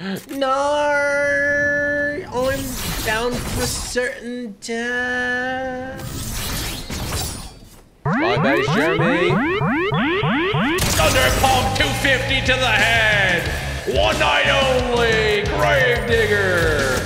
No, oh, I'm bound for certain death. Bye, base, Jeremy. Thunder Pump 250 to the head. One night only. Gravedigger.